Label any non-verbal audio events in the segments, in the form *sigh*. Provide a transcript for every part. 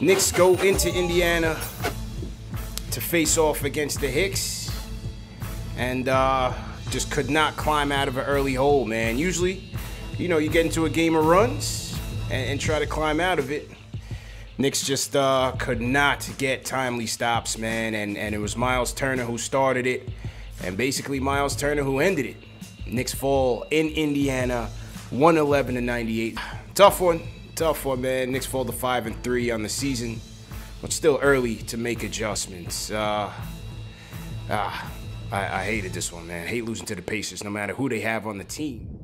Knicks go into Indiana to face off against the Hicks and uh, just could not climb out of an early hole, man. Usually, you know, you get into a game of runs and, and try to climb out of it. Knicks just uh, could not get timely stops, man, and, and it was Miles Turner who started it, and basically Miles Turner who ended it. Knicks fall in Indiana, 111 to 98. Tough one, tough one, man. Knicks fall to five and three on the season, but still early to make adjustments. Uh, ah, I, I hated this one, man. hate losing to the Pacers, no matter who they have on the team.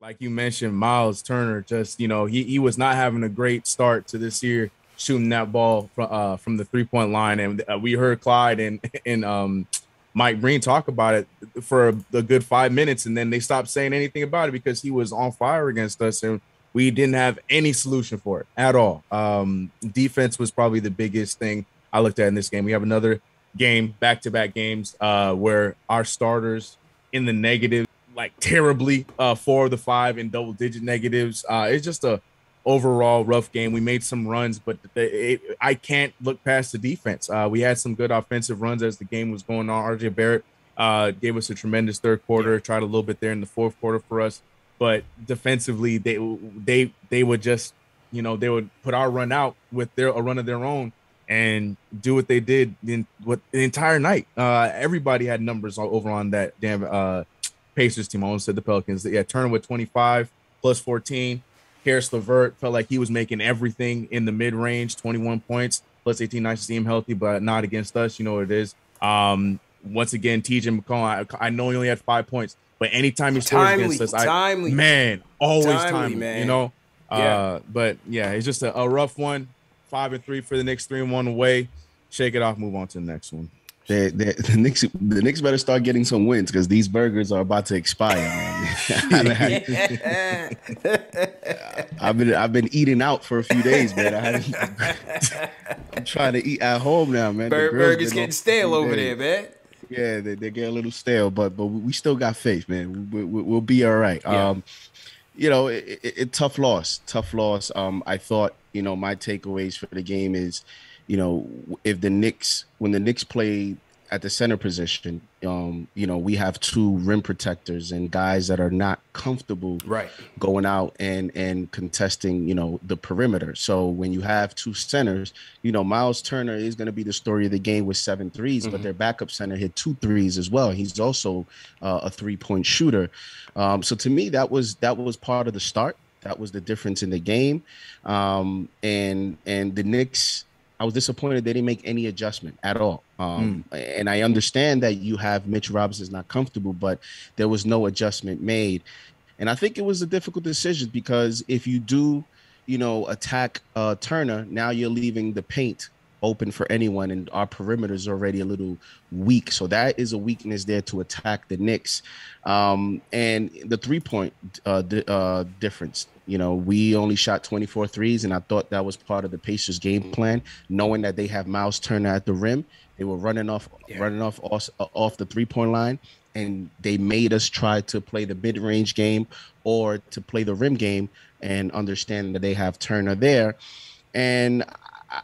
Like you mentioned, Miles Turner, just you know, he he was not having a great start to this year shooting that ball from uh, from the three point line, and uh, we heard Clyde and *laughs* and um Mike Breen talk about it for a, good five minutes, and then they stopped saying anything about it because he was on fire against us, and we didn't have any solution for it at all. Um, defense was probably the biggest thing I looked at in this game. We have another game, back to back games, uh, where our starters in the negative, like terribly, uh, four of the five in double digit negatives. Uh, it's just a overall rough game. We made some runs, but it, I can't look past the defense. Uh, we had some good offensive runs as the game was going on. RJ Barrett uh, gave us a tremendous third quarter, tried a little bit there in the fourth quarter for us, but defensively they they they would just you know they would put our run out with their a run of their own and do what they did in what the entire night. Uh, everybody had numbers all over on that damn uh, Pacers team. I almost said the Pelicans. Yeah, Turner with 25 plus 14. Caris LeVert felt like he was making everything in the mid range, 21 points plus 18. Nice to see him healthy, but not against us. You know what it is. Um, once again, TJ McConnell, I, I, know he only had five points, but anytime he scores timely, against us, I, man, always timely, timely man. you know. Yeah. Uh, but yeah, it's just a, a rough one. Five and three for the next three and one away. Shake it off, move on to the next one. They, they, *laughs* the Knicks, the Knicks better start getting some wins because these burgers are about to expire. *laughs* I've been I've been eating out for a few days, man. I am *laughs* trying to eat at home now, man. Bur- burgers getting stale over days. there, man. Yeah, they, they get a little stale, but but we still got faith, man. We, we, will be all right. Yeah. Um, you know, it, it, it, tough loss, tough loss. Um, I thought, you know, my takeaways for the game is you know, if the Knicks, when the Knicks play at the center position, um, you know, we have two rim protectors and guys that are not comfortable right going out and and contesting, you know, the perimeter. So when you have two centers, you know, Miles Turner is going to be the story of the game with seven threes, mm-hmm. but their backup center hit two threes as well. He's also uh, a three point shooter. Um, so to me, that was that was part of the start. That was the difference in the game. Um, and and the Knicks I was disappointed they didn't make any adjustment at all. Um, mm. And I understand that you have Mitch Robinson is not comfortable, but there was no adjustment made. And I think it was a difficult decision because if you do, you know, attack uh, Turner, now you're leaving the paint open for anyone, and our perimeter is already a little weak. So that is a weakness there to attack the Knicks. Um, and the three point uh, di- uh, difference. You know, we only shot 24 threes, and I thought that was part of the Pacers' game plan, knowing that they have Miles Turner at the rim. They were running off, yeah. running off off, off the three point line, and they made us try to play the mid range game or to play the rim game, and understand that they have Turner there. And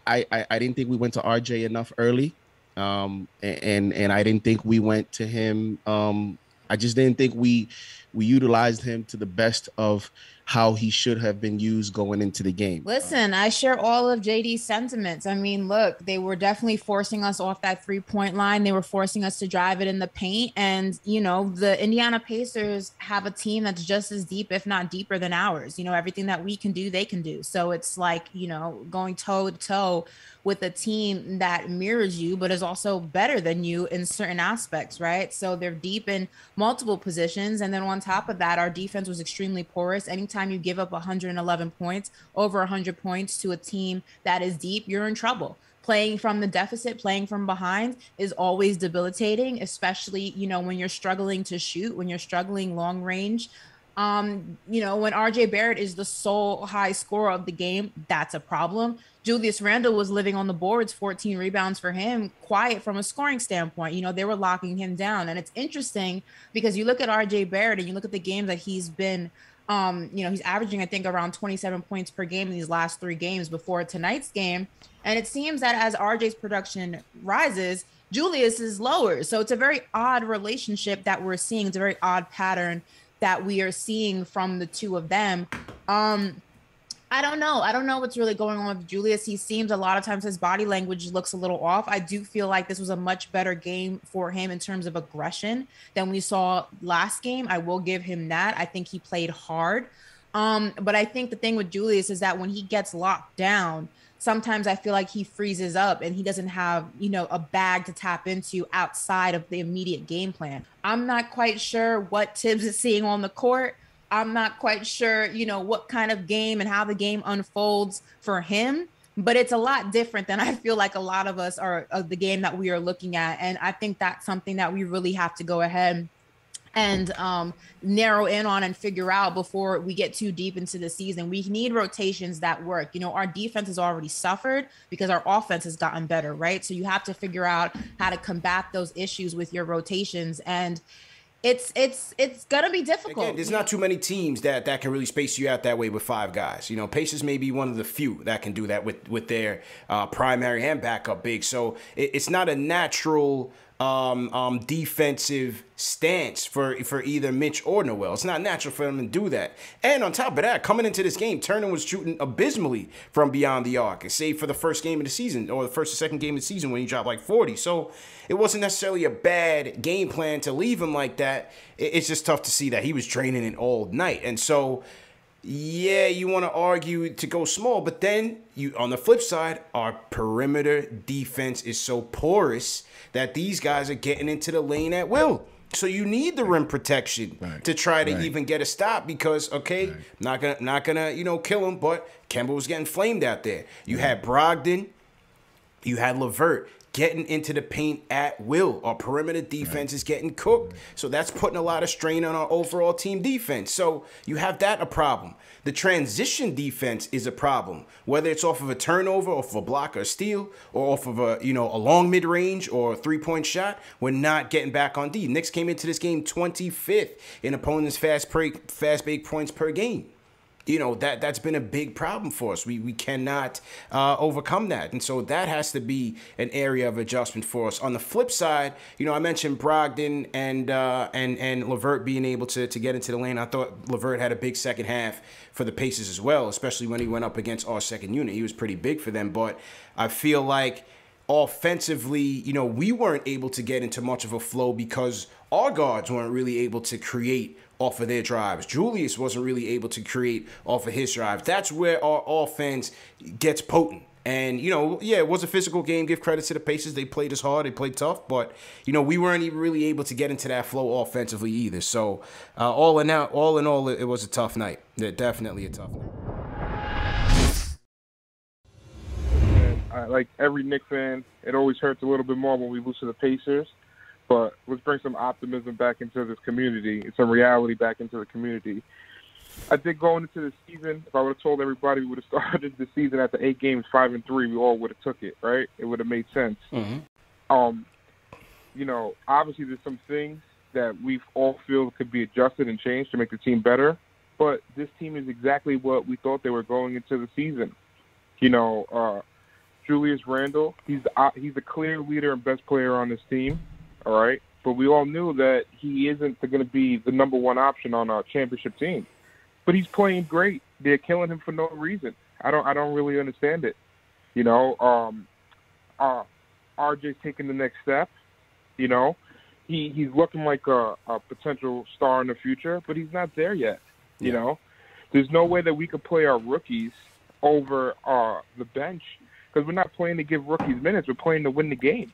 I, I, I didn't think we went to RJ enough early, um, and and I didn't think we went to him. Um, I just didn't think we we utilized him to the best of how he should have been used going into the game. Listen, I share all of JD's sentiments. I mean, look, they were definitely forcing us off that three point line. They were forcing us to drive it in the paint. And, you know, the Indiana Pacers have a team that's just as deep, if not deeper than ours. You know, everything that we can do, they can do. So it's like, you know, going toe to toe with a team that mirrors you, but is also better than you in certain aspects, right? So they're deep in multiple positions. And then on top of that, our defense was extremely porous. Anytime you give up 111 points, over 100 points to a team that is deep, you're in trouble playing from the deficit, playing from behind is always debilitating, especially, you know, when you're struggling to shoot, when you're struggling long range. Um, you know, when RJ Barrett is the sole high scorer of the game, that's a problem. Julius Randle was living on the boards, 14 rebounds for him, quiet from a scoring standpoint. You know, they were locking him down. And it's interesting because you look at RJ Barrett and you look at the games that he's been Um, you know, he's averaging, I think, around 27 points per game in these last three games before tonight's game. And it seems that as RJ's production rises, Julius is lower. So it's a very odd relationship that we're seeing. It's a very odd pattern that we are seeing from the two of them. Um, I don't know. I don't know what's really going on with Julius. He seems a lot of times his body language looks a little off. I do feel like this was a much better game for him in terms of aggression than we saw last game. I will give him that. I think he played hard. Um, but I think the thing with Julius is that when he gets locked down, sometimes I feel like he freezes up and he doesn't have, you know, a bag to tap into outside of the immediate game plan. I'm not quite sure what Thibs is seeing on the court. I'm not quite sure, you know, what kind of game and how the game unfolds for him, but it's a lot different than *laughs* I feel like a lot of us are of the game that we are looking at. And I think that's something that we really have to go ahead and um, narrow in on and figure out before we get too deep into the season. We need rotations that work. You know, our defense has already suffered because our offense has gotten better, right? So you have to figure out how to combat those issues with your rotations. And it's it's it's gonna be difficult. Again, there's not too many teams that that can really space you out that way with five guys. You know, Pacers may be one of the few that can do that with with their uh, primary and backup big. So it, it's not a natural um, um, defensive stance for for either Mitch or Noel. It's not natural for them to do that. And on top of that, coming into this game, Turner was shooting abysmally from beyond the arc, save for the first game of the season or the first or second game of the season when he dropped like 40. So it wasn't necessarily a bad game plan to leave him like that. It's just tough to see that he was draining it all night. And so yeah, you want to argue to go small, but then you on the flip side, our perimeter defense is so porous that these guys are getting into the lane at will. So you need the rim protection right. to try to right. even get a stop because okay, right. not gonna not gonna you know kill him, but Kemba was getting flamed out there. You had Brogdon, you had LeVert getting into the paint at will. Our perimeter defense right. is getting cooked. So that's putting a lot of strain on our overall team defense. So you have that a problem. The transition defense is a problem, whether it's off of a turnover, off of a block or steal, or off of a you know a long mid range or a three point shot. We're not getting back on D. Knicks came into this game 25th in opponents' fast break fast break points per game you know that that's been a big problem for us. We we cannot uh, overcome that, and so that has to be an area of adjustment for us. On the flip side, you know, I mentioned Brogdon and uh, and and LeVert being able to to get into the lane. I thought LeVert had a big second half for the Pacers as well, especially when he went up against our second unit. He was pretty big for them, but I feel like offensively, you know, we weren't able to get into much of a flow because our guards weren't really able to create off of their drives. Julius wasn't really able to create off of his drives. That's where our offense gets potent. And, you know, yeah, it was a physical game. Give credit to the Pacers. They played as hard. They played tough. But, you know, we weren't even really able to get into that flow offensively either. So, uh, all, in all, all in all, it was a tough night. Yeah, definitely a tough night. like every Knicks fan, it always hurts a little bit more when we lose to the Pacers. But let's bring some optimism back into this community and some reality back into the community. I think going into the season, if I would have told everybody we would have *laughs* started the season after eight games, five and three, we all would have took it, right? It would have made sense. Mm-hmm. Um, you know, obviously there's some things that we all feel could be adjusted and changed to make the team better. But this team is exactly what we thought they were going into the season. You know, uh, Julius Randle, he's uh, he's a clear leader and best player on this team all right? But we all knew that he isn't going to be the number one option on our championship team. But he's playing great. They're killing him for no reason. I don't I don't really understand it. You know, um uh RJ's taking the next step, you know. He he's looking like a, a potential star in the future, but he's not there yet. You yeah. know. There's no way that we could play our rookies over uh the bench because we're not playing to give rookies minutes. We're playing to win the game.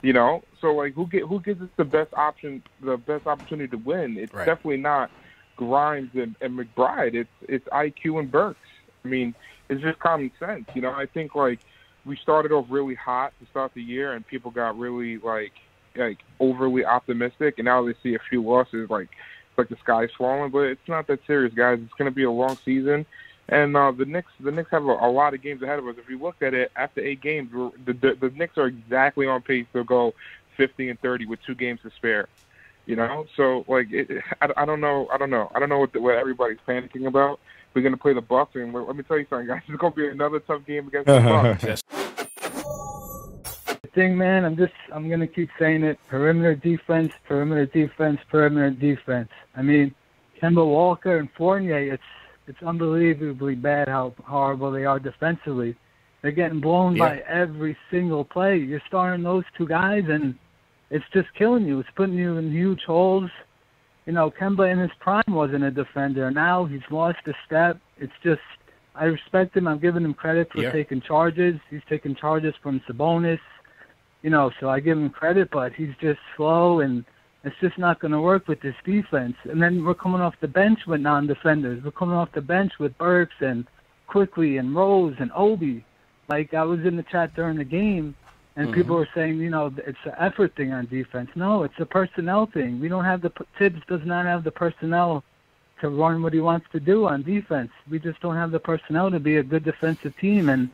You know, so like who get who gives us the best option, the best opportunity to win? It's right. definitely not Grimes and, and McBride. It's it's IQ and Burks. I mean, it's just common sense. You know, I think like we started off really hot to start the year, and people got really like like overly optimistic, and now they see a few losses, like like the sky's falling. But it's not that serious, guys. It's going to be a long season. And uh, the Knicks, the Knicks have a, a, lot of games ahead of us. If you look at it, after eight games, the, the the Knicks are exactly on pace to go 50 and 30 with two games to spare. You know, so like it, I, I don't know, I don't know, I don't know what, what everybody's panicking about. We're gonna play the Bucks, and let me tell you something, *laughs* guys. It's gonna be another tough game against the Bucks. thing, man. I'm just I'm gonna keep saying it. Perimeter defense, perimeter defense, perimeter defense. I mean, Kemba Walker and Fournier. It's it's unbelievably bad how horrible they are defensively. They're getting blown Yeah. by every single play. You're starting those two guys, and it's just killing you. It's putting you in huge holes. You know, Kemba in his prime wasn't a defender. Now he's lost a step. It's just I respect him. I'm giving him credit for Yeah. taking charges. He's taking charges from Sabonis. You know, so I give him credit, but he's just slow and it's just not going to work with this defense. And then we're coming off the bench with non-defenders. We're coming off the bench with Burks and Quickley and Rose and Obi. Like I was in the chat during the game, and mm-hmm. people were saying, you know, it's an effort thing on defense. No, it's a personnel thing. We don't have the Thibs does not have the personnel to run what he wants to do on defense. We just don't have the personnel to be a good defensive team, and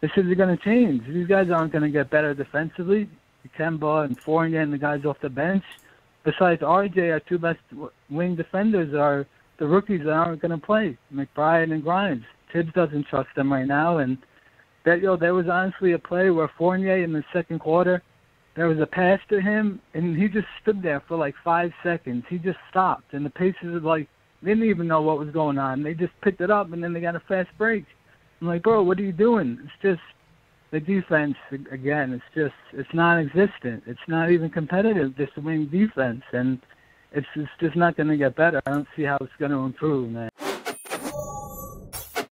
this is going to change. These guys aren't going to get better defensively. Kemba and Fournier and the guys off the bench. Besides RJ, our two best wing defenders are the rookies that aren't going to play, McBride and Grimes. Thibs doesn't trust them right now, and that yo, there was honestly a play where Fournier in the second quarter, there was a pass to him, and he just stood there for like five seconds. He just stopped, and the Pacers like didn't even know what was going on. They just picked it up, and then they got a fast break. I'm like, bro, what are you doing? It's just the defense again. It's just it's non-existent. It's not even competitive. This wing defense, and it's it's just not going to get better. I don't see how it's going to improve, man.